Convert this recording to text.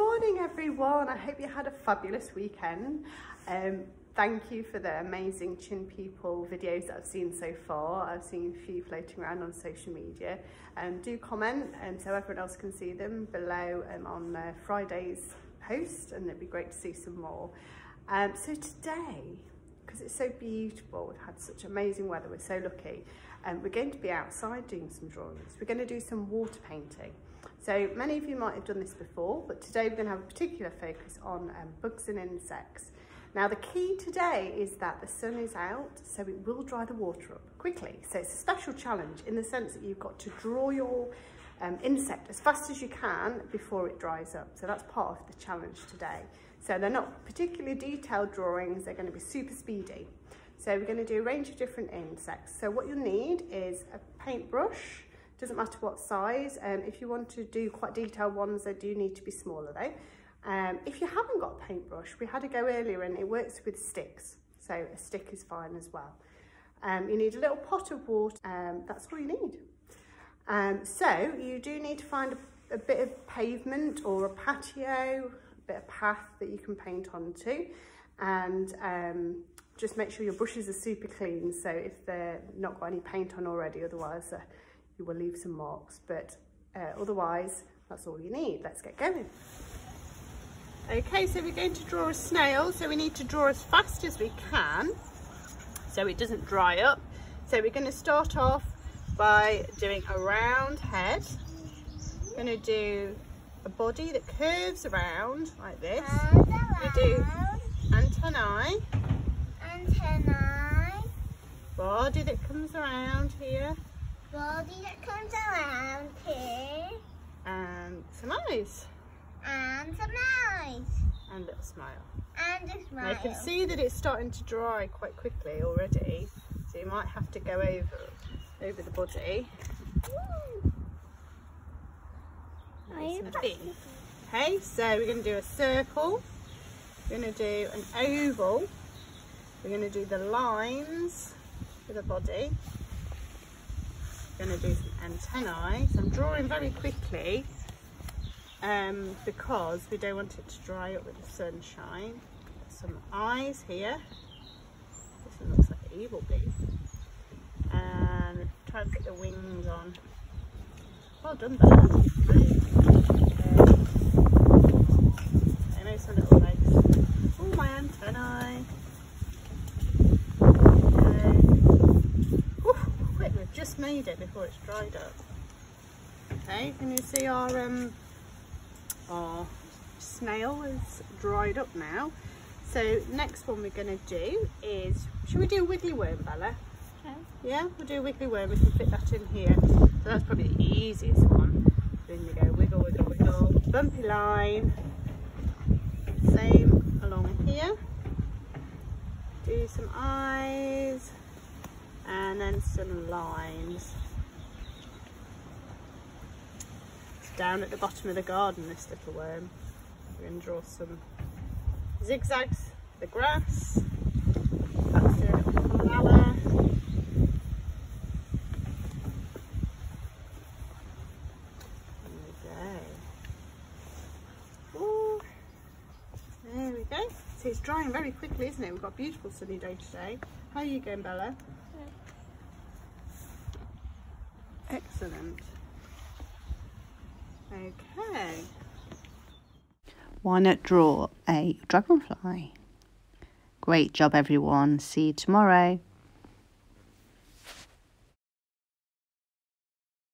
morning everyone. I hope you had a fabulous weekend. Um, thank you for the amazing Chin People videos that I've seen so far. I've seen a few floating around on social media. Um, do comment um, so everyone else can see them below um, on uh, Friday's post and it'd be great to see some more. Um, so today, because it's so beautiful, we've had such amazing weather, we're so lucky, and um, we're going to be outside doing some drawings. We're going to do some water painting. So many of you might have done this before, but today we're going to have a particular focus on um, bugs and insects. Now the key today is that the sun is out, so it will dry the water up quickly. So it's a special challenge in the sense that you've got to draw your um, insect as fast as you can before it dries up. So that's part of the challenge today. So they're not particularly detailed drawings, they're to be super speedy. So we're to do a range of different insects. So what you'll need is a paintbrush, doesn't matter what size. Um, if you want to do quite detailed ones, they do need to be smaller though. Um, if you haven't got a paintbrush, we had a go earlier and it works with sticks. So a stick is fine as well. Um, you need a little pot of water, um, that's all you need. Um, so you do need to find a, a, bit of pavement or a patio, a bit of path that you can paint onto. And um, just make sure your brushes are super clean. So if they're not got any paint on already, otherwise uh, you will leave some marks, but uh, otherwise that's all you need. Let's get going. Okay, so we're going to draw a snail, so we need to draw as fast as we can so it doesn't dry up. So we're going to start off by doing a round head. We're going to do a body that curves around like this. We do antennae. Antennae. Body that comes around here body that comes around here. And some eyes. And some eyes. And a little smile. And a smile. Now you can see that it's starting to dry quite quickly already. So you might have to go over over the body. Okay, so we're going to do a circle. We're going to do an oval. We're going to do the lines for the body we're going to do some antennae. So I'm drawing very quickly um, because we don't want it to dry up with the sunshine. Some eyes here. This one looks like an evil bee. And try and put the wings on. Well done, Bella. Okay. some little legs. Oh, my antennae. Quick, we've just made it before it's dried up. Okay, can you see our um our snail is dried up now. So next one we're going to do is, should we do a wiggly worm, Bella? Yeah, we'll do a wiggly worm. We can fit that in here. So that's probably the easiest one. Then you go wiggle, wiggle, wiggle, bumpy line. Same along here. Do some eyes and then some lines. It's down at the bottom of the garden, this little worm. We're going to draw some zigzags, the grass, that's the koala. There we go. So it's drying very quickly, isn't it? We've got a beautiful sunny day today. How are you going, Bella? Excellent. Okay. Why not draw a dragonfly? Great job everyone. See you tomorrow.